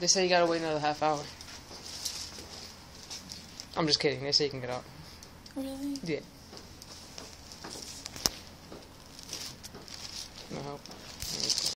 They say you gotta wait another half hour. I'm just kidding. They say you can get out. Really? Yeah. No help.